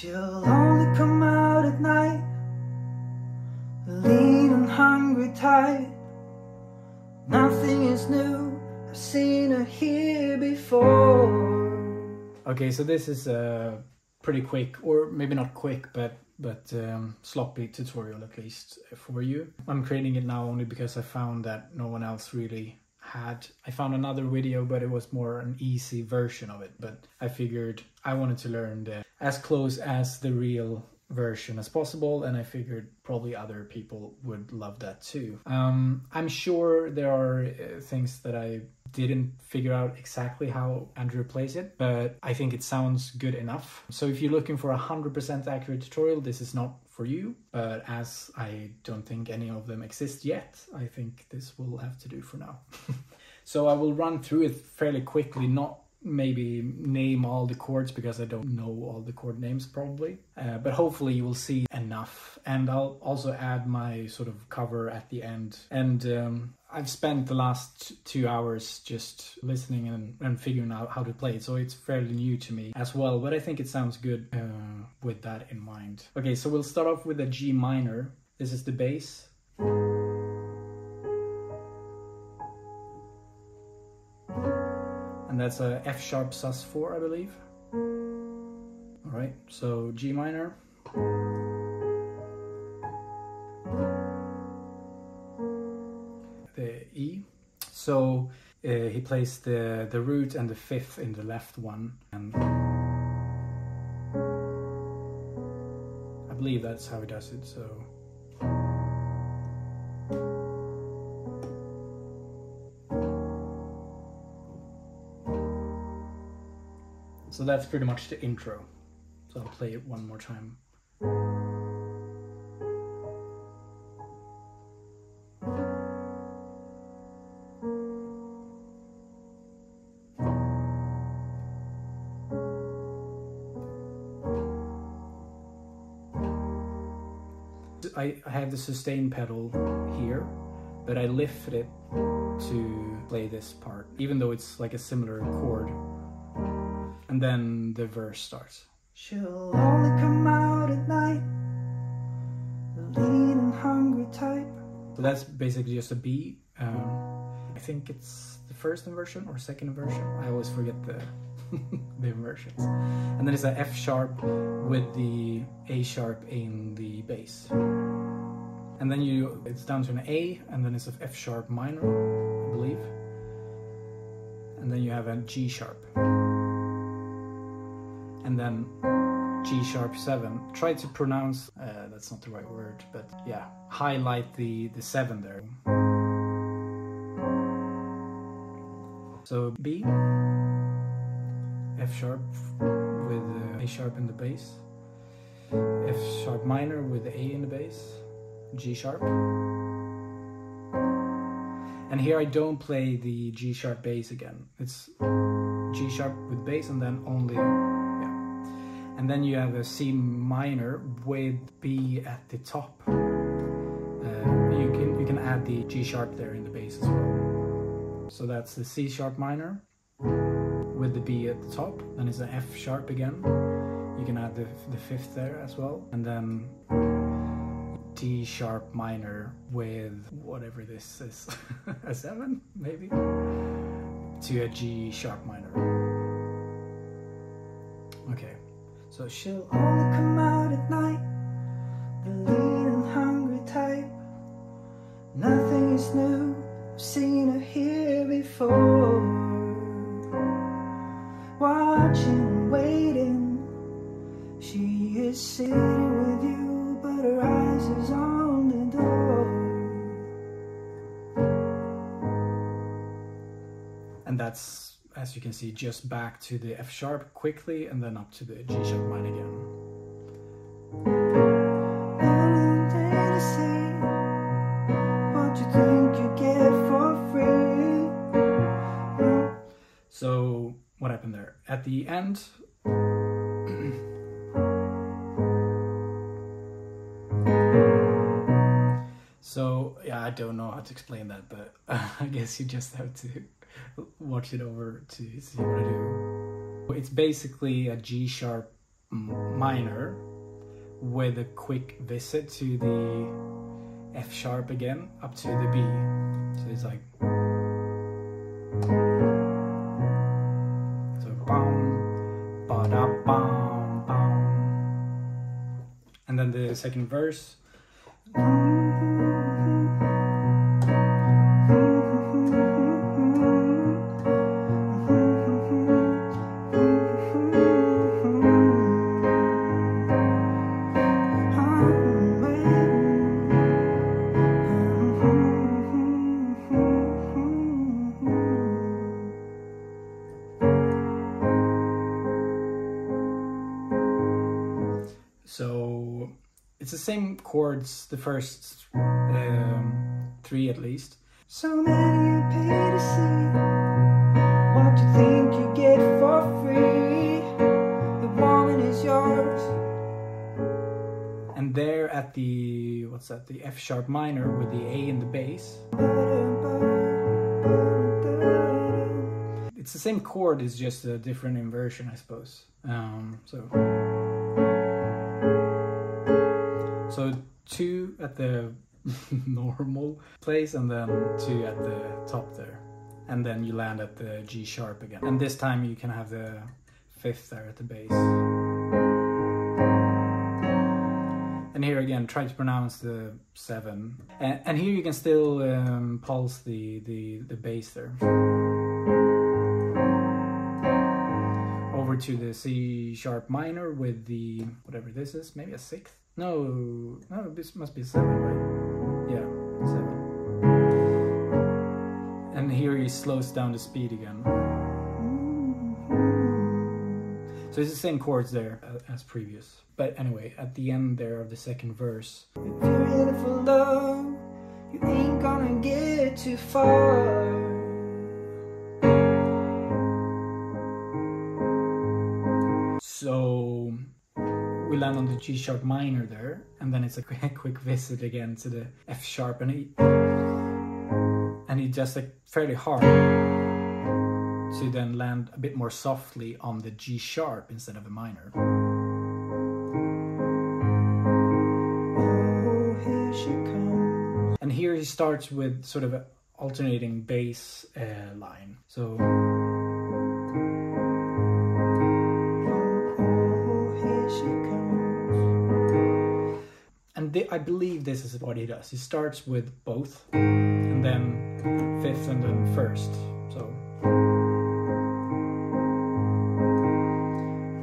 She'll only come out at night, lean and hungry type. Nothing is new, I've seen her here before. Okay, so this is a pretty quick, or maybe not quick, but but um, sloppy tutorial at least for you. I'm creating it now only because I found that no one else really had. I found another video, but it was more an easy version of it. But I figured I wanted to learn the, as close as the real version as possible and I figured probably other people would love that too. Um, I'm sure there are uh, things that I didn't figure out exactly how Andrew plays it, but I think it sounds good enough. So if you're looking for a 100% accurate tutorial, this is not for you, but as I don't think any of them exist yet, I think this will have to do for now. so I will run through it fairly quickly, not maybe name all the chords because I don't know all the chord names probably. Uh, but hopefully you will see enough. And I'll also add my sort of cover at the end. And um, I've spent the last two hours just listening and, and figuring out how to play it. So it's fairly new to me as well. But I think it sounds good uh, with that in mind. Okay, so we'll start off with a G minor. This is the bass. and that's a F sharp sus4, I believe. All right, so G minor. Uh, he plays the, the root and the fifth in the left one. And I believe that's how he does it, so. So that's pretty much the intro. So I'll play it one more time. I have the sustain pedal here, but I lift it to play this part, even though it's like a similar chord and then the verse starts. She'll only come out at night, the lean and hungry type. So that's basically just a B. Um, I think it's the first inversion or second inversion. I always forget the the inversions. And then it's an F sharp with the A sharp in the bass. And then you it's down to an A, and then it's an F sharp minor, I believe. And then you have a G sharp and then G sharp 7. Try to pronounce, uh, that's not the right word, but yeah, highlight the, the 7 there. So B, F sharp with uh, A sharp in the bass, F sharp minor with A in the bass, G sharp. And here I don't play the G sharp bass again. It's G sharp with bass and then only yeah. and then you have a C minor with B at the top. Uh, you can you can add the G sharp there in the bass as well. So that's the C sharp minor with the B at the top. Then it's an F sharp again. You can add the, the fifth there as well. And then D sharp minor with whatever this is, a seven maybe, to a G sharp minor. Okay. So she'll only come out at night, the lean and hungry type. Nothing is new, seen her here before. Watching, waiting, she is sitting with you, but her eyes is on the door. And that's as you can see, just back to the F sharp quickly and then up to the G sharp minor again. The end, so yeah, I don't know how to explain that, but I guess you just have to watch it over to see what I do. It's basically a G sharp minor with a quick visit to the F sharp again up to the B. So it's like bum ba da bum bum. And then the second verse. Mm. So it's the same chords, the first um, three at least. So many you pay to see what you think you get for free. The woman is yours. And there at the what's that? The F sharp minor with the A in the bass. It's the same chord, it's just a different inversion, I suppose. Um, so so two at the normal place and then two at the top there, and then you land at the G sharp again. And this time you can have the fifth there at the bass. And here again, try to pronounce the seven. And, and here you can still um, pulse the, the, the bass there. To the C sharp minor with the, whatever this is, maybe a sixth? No, no, this must be seven, right? Yeah, seven. And here he slows down the speed again. So it's the same chords there uh, as previous. But anyway, at the end there of the second verse, If you're in for love, you ain't gonna get too far. So we land on the G sharp minor there, and then it's a quick, quick visit again to the F sharp, and he and he just like fairly hard to then land a bit more softly on the G sharp instead of a minor. Oh, here she comes. And here he starts with sort of a alternating bass uh, line. So I believe this is what he does. He starts with both, and then fifth, and then first. So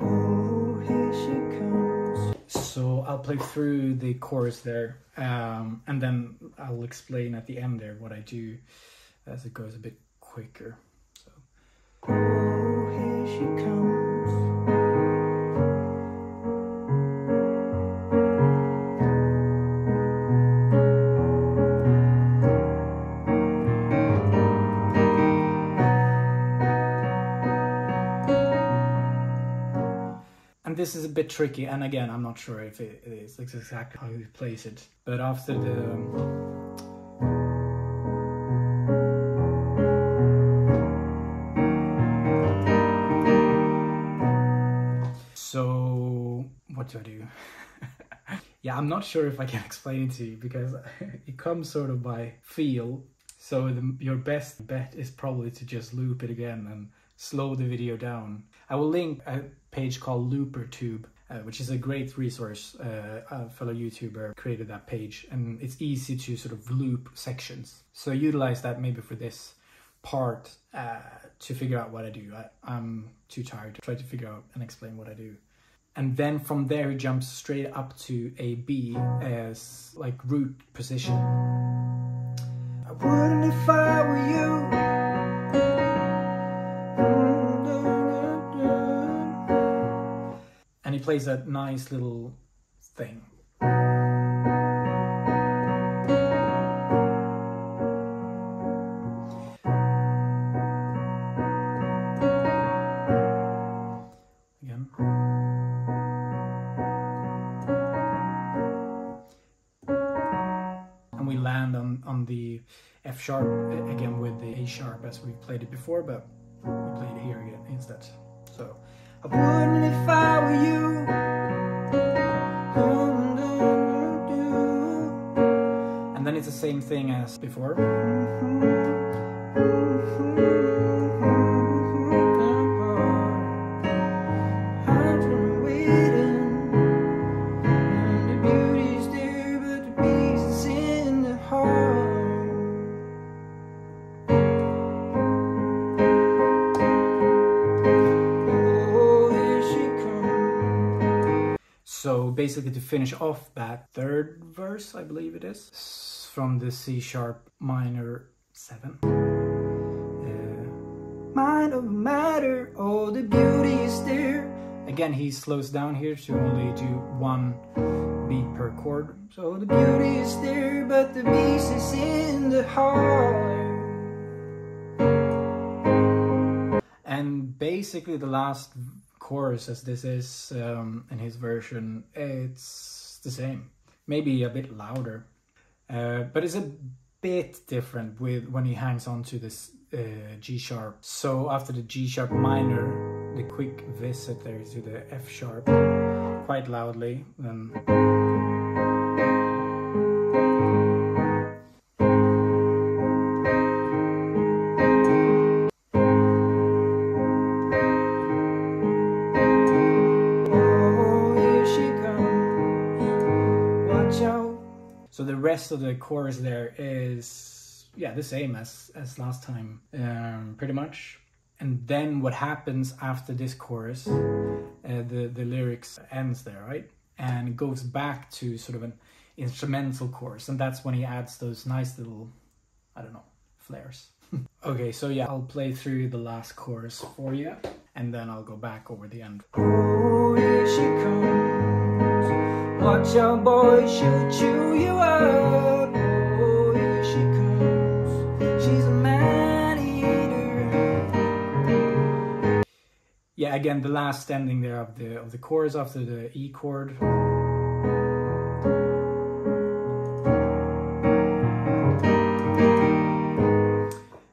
Oh, here she comes. so I'll play through the chorus there, um, and then I'll explain at the end there what I do as it goes a bit quicker. So Oh, this is a bit tricky, and again, I'm not sure if it, is it's exactly how he plays it, but after the um, So, what do I do? yeah, I'm not sure if I can explain it to you because it comes sort of by feel. So, the, your best bet is probably to just loop it again and slow the video down. I will link a page called LooperTube, uh, which is a great resource. Uh, a fellow YouTuber created that page, and it's easy to sort of loop sections. So, utilize that maybe for this part uh, to figure out what I do. I, I'm too tired to try to figure out and explain what I do. And then from there, he jumps straight up to a B as like root position. I wouldn't if I were you. He plays that nice little thing. Again. And we land on, on the F sharp again with the A sharp as we've played it before, but same thing as before. So basically to finish off that third verse, I believe it is, from the C sharp minor 7. Uh, Mind of matter, all the beauty is there. again, he slows down here to only do one beat per chord. So the beauty is there, but the beast is in the heart. And basically, the last chorus, as this is um, in his version, it's the same. Maybe a bit louder, uh, but it's a bit different with when he hangs on to this uh, G sharp. So after the G sharp minor, the quick visit there to the F sharp, quite loudly, then. Rest of the chorus there is yeah the same as as last time, um, pretty much. And then what happens after this chorus, uh, the the lyrics ends there, right? And goes back to sort of an instrumental chorus, and that's when he adds those nice little, I don't know, flares. okay, so yeah, I'll play through the last chorus for you, and then I'll go back over the end. Oh. Watch out, boy, she'll chew you up. Oh, here she comes. She's a man eater. Yeah, again, the last ending there of the of the chorus after the E chord.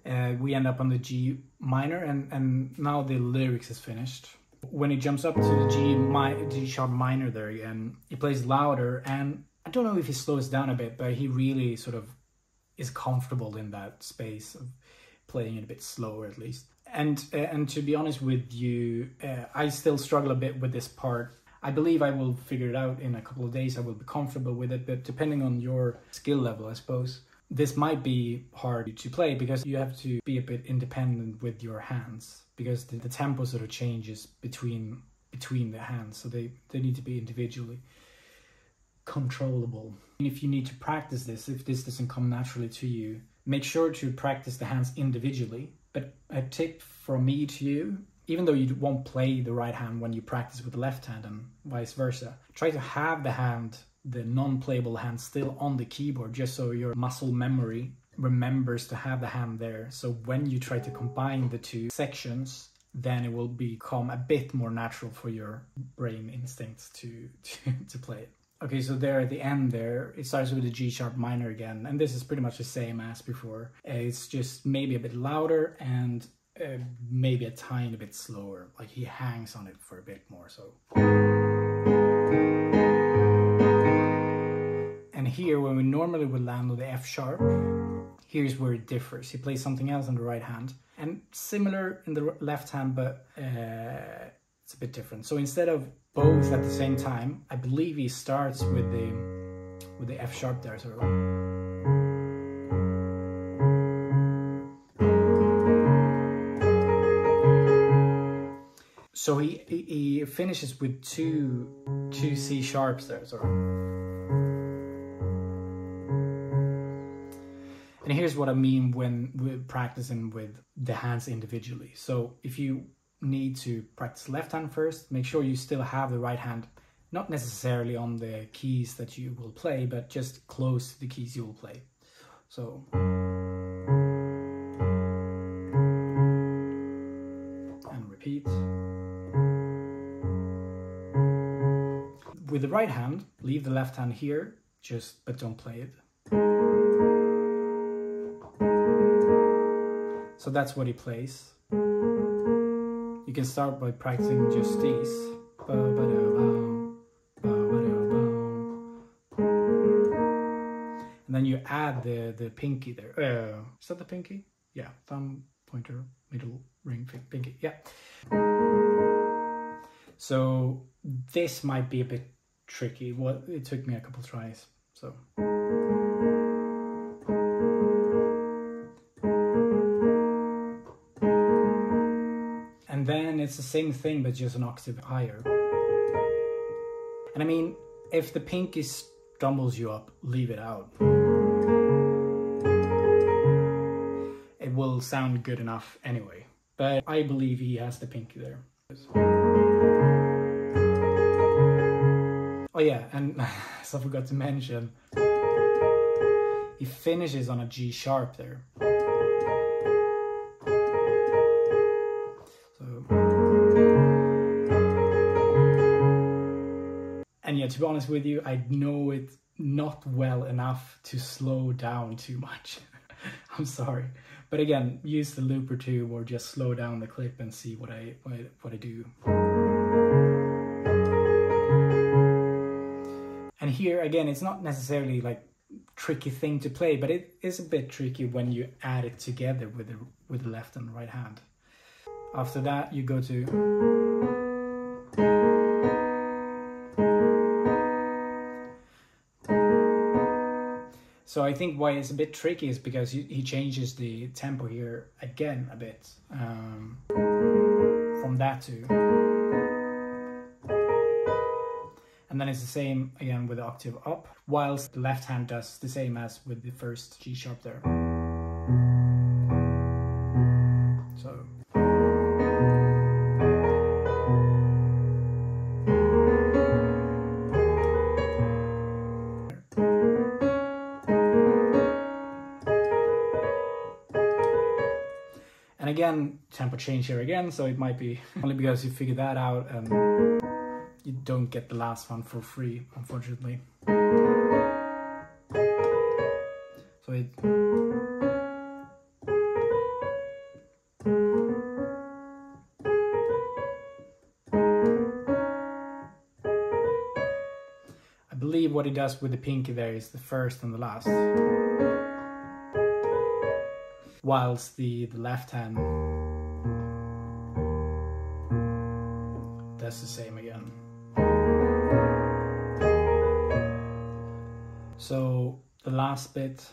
Uh, we end up on the G minor, and and now the lyrics is finished. When he jumps up to the G mi- G sharp minor there again, he plays louder, and I don't know if he slows down a bit, but he really sort of is comfortable in that space of playing it a bit slower at least. And uh, and to be honest with you, uh, I still struggle a bit with this part. I believe I will figure it out in a couple of days. I will be comfortable with it, but depending on your skill level, I suppose this might be hard to play because you have to be a bit independent with your hands because the, the tempo sort of changes between between the hands, so they they need to be individually controllable. And if you need to practice this, if this doesn't come naturally to you, make sure to practice the hands individually. But a tip from me to you, even though you won't play the right hand when you practice with the left hand and vice versa, try to have the hand, the non playable hand, still on the keyboard just so your muscle memory remembers to have the hand there. So when you try to combine the two sections, then it will become a bit more natural for your brain instincts to, to, to play it. Okay, so there at the end there, it starts with a G sharp minor again, and this is pretty much the same as before. It's just maybe a bit louder and uh, maybe a tiny bit slower. Like he hangs on it for a bit more. So. Here, when we normally would land on the F sharp, here's where it differs. He plays something else on the right hand, and similar in the left hand, but uh, it's a bit different. So instead of both at the same time, I believe he starts with the with the F sharp there. So so he, he he finishes with two two C sharps there. So. And here's what I mean when we're practicing with the hands individually. So if you need to practice left hand first, make sure you still have the right hand, not necessarily on the keys that you will play, but just close to the keys you will play. So. And repeat. With the right hand, leave the left hand here, just but don't play it. So that's what he plays. You can start by practicing just these. And then you add the the pinky there. Uh, is that the pinky? Yeah, thumb, pointer, middle, ring, pinky. Yeah. So this might be a bit tricky. Well, it took me a couple tries. So. Same thing, but just an octave higher. And I mean, if the pinky stumbles you up, leave it out. It will sound good enough anyway. But I believe he has the pinky there. Oh yeah, and so I forgot to mention, he finishes on a G sharp there. To be honest with you, I know it not well enough to slow down too much. I'm sorry, but again, use the LooperTube or just slow down the clip and see what I, what I do. And here again, it's not necessarily like tricky thing to play, but it is a bit tricky when you add it together with the with the left and right hand. After that, you go to So I think why it's a bit tricky is because he changes the tempo here again a bit um, from that to and then it's the same again with the octave up, whilst the left hand does the same as with the first G sharp there. So. Change here again, so it might be only because you figured that out and you don't get the last one for free, unfortunately. So it... I believe what he does with the pinky there is the first and the last. Whilst the, the left hand does the same again. So the last bit.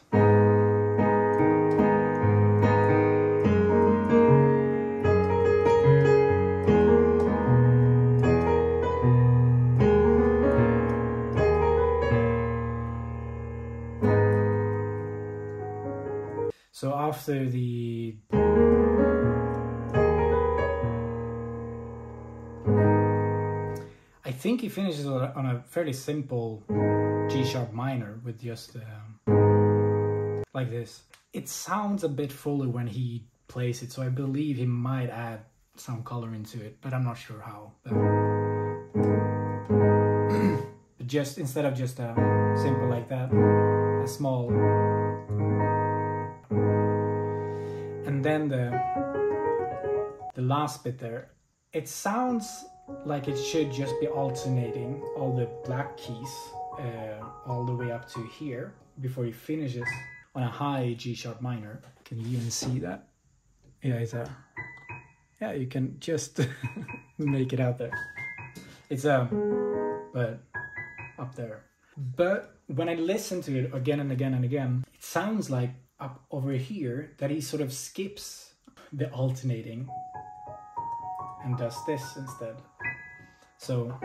So after the think he finishes on a fairly simple G sharp minor with just um, like this. It sounds a bit fuller when he plays it, so I believe he might add some color into it, but I'm not sure how. But just instead of just a simple like that, a small, and then the the last bit there, it sounds like it should just be alternating all the black keys uh, all the way up to here before he finishes on a high G sharp minor. Can you even see that? Yeah, it's a yeah. You can just make it out there. It's a but up there. But when I listen to it again and again and again, it sounds like up over here that he sort of skips the alternating and does this instead. So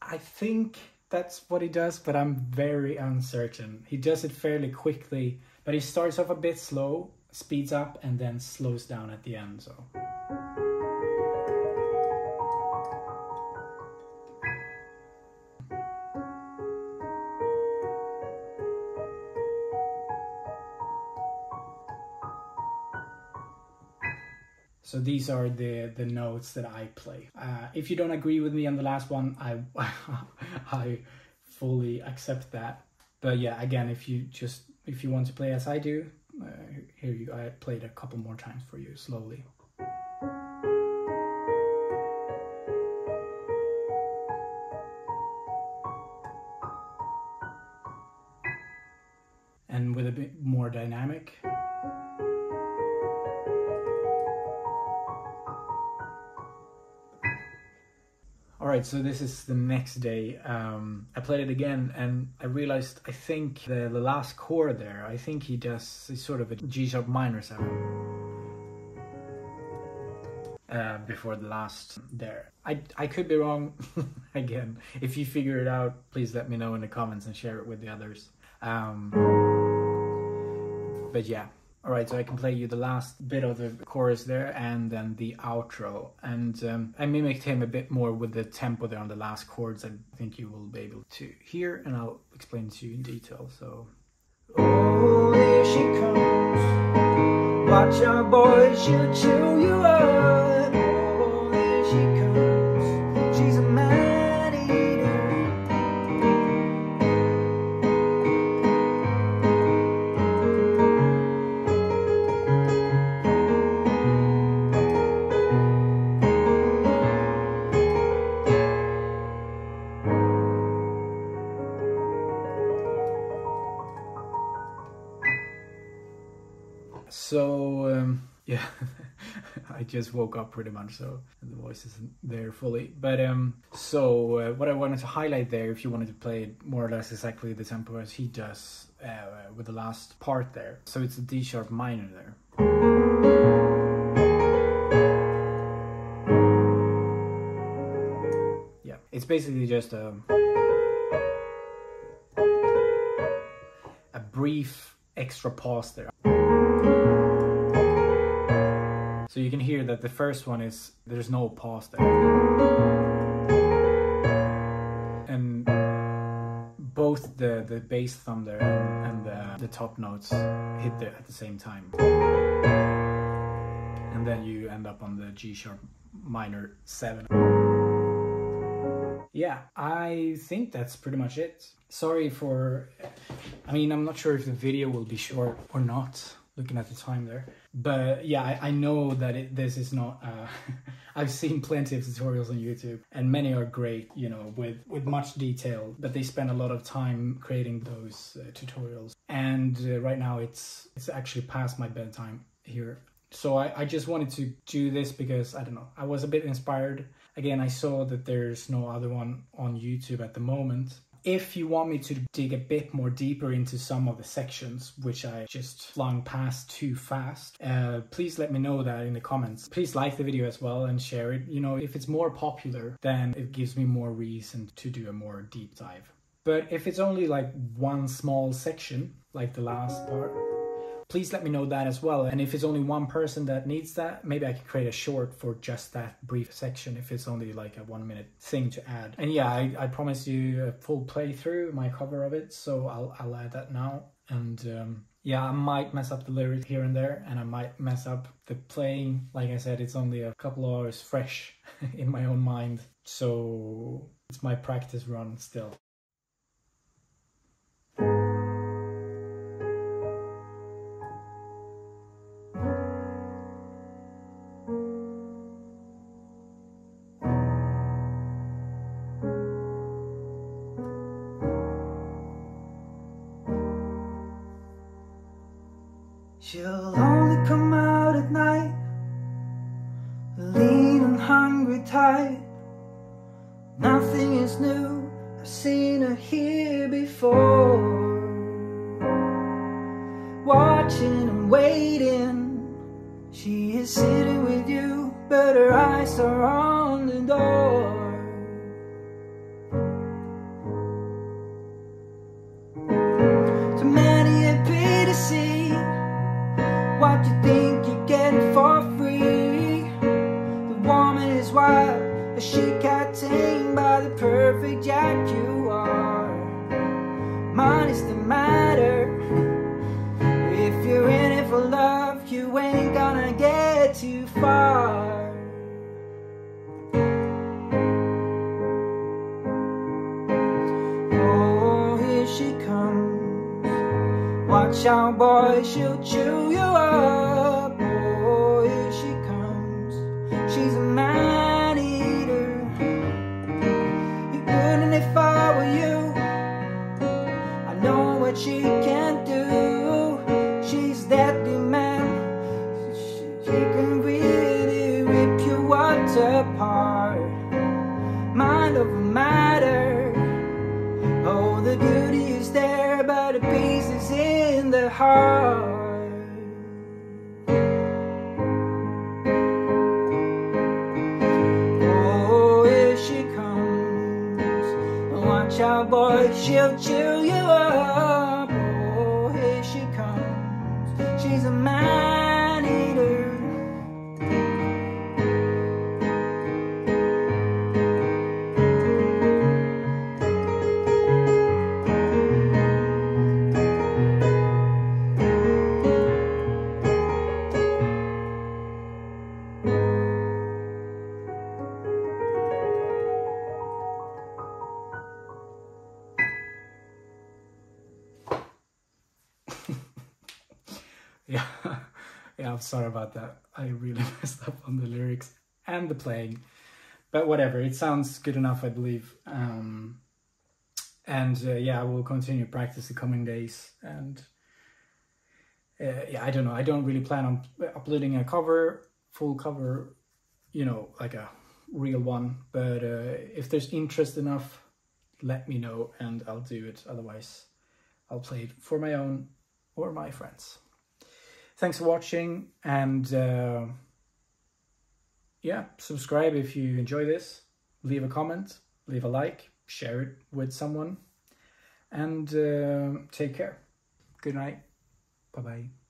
I think that's what he does, but I'm very uncertain. He does it fairly quickly, but he starts off a bit slow, speeds up, and then slows down at the end. So. these are the, the notes that I play. Uh, if you don't agree with me on the last one, I, I fully accept that. But yeah, again, if you just, if you want to play as I do, uh, here you, I played a couple more times for you slowly. And with a bit more dynamic. Right, so this is the next day. Um, I played it again, and I realized I think the, the last chord there. I think he does is sort of a G sharp minor seven uh, before the last there. I I could be wrong. again, if you figure it out, please let me know in the comments and share it with the others. Um, but yeah. All right, so I can play you the last bit of the chorus there and then the outro. And um, I mimicked him a bit more with the tempo there on the last chords. I think you will be able to hear, and I'll explain to you in detail. So. Oh, here she comes. Watch out, boys, she'll chew you up. Just woke up pretty much, so the voice isn't there fully. But um, so uh, what I wanted to highlight there, if you wanted to play it more or less exactly the tempo as he does uh, with the last part there. So it's a D sharp minor there. Yeah, it's basically just a a brief extra pause there. So you can hear that the first one is there's no pause there. And both the, the bass thumb there and, and the, the top notes hit there at the same time. And then you end up on the G sharp minor 7. Yeah, I think that's pretty much it. Sorry for. I mean, I'm not sure if the video will be short or not, looking at the time there. But yeah, I, I know that it, this is not. Uh, I've seen plenty of tutorials on YouTube, and many are great, you know, with, with much detail, but they spend a lot of time creating those uh, tutorials. And uh, right now, it's it's actually past my bedtime here. So I, I just wanted to do this because I don't know, I was a bit inspired. Again, I saw that there's no other one on YouTube at the moment. If you want me to dig a bit more deeper into some of the sections, which I just flung past too fast, uh, please let me know that in the comments. Please like the video as well and share it. You know, if it's more popular, then it gives me more reason to do a more deep dive. But if it's only like one small section, like the last part, please let me know that as well. And if it's only one person that needs that, maybe I could create a short for just that brief section if it's only like a one minute thing to add. And yeah, I, I promise you a full playthrough, my cover of it, so I'll, I'll add that now. And um, yeah, I might mess up the lyrics here and there, and I might mess up the playing. Like I said, it's only a couple hours fresh in my own mind, so it's my practice run still. You think you're getting for free. The woman is wild, but she got tamed by the perfect jack you are. Money's the matter. Out, boy, she'll chew you up. Oh, here she comes. She's heart. Oh, here she comes. Watch out, boy, she'll chew Yeah, yeah. I'm sorry about that. I really messed up on the lyrics and the playing, but whatever. It sounds good enough, I believe. Um, and uh, yeah, I will continue practice the coming days. And uh, yeah, I don't know. I don't really plan on uploading a cover, full cover, you know, like a real one. But uh, if there's interest enough, let me know and I'll do it. Otherwise, I'll play it for my own or my friends thanks for watching and uh, yeah subscribe if you enjoy this. Leave a comment leave a like share it with someone and uh, take care. Good night. Bye bye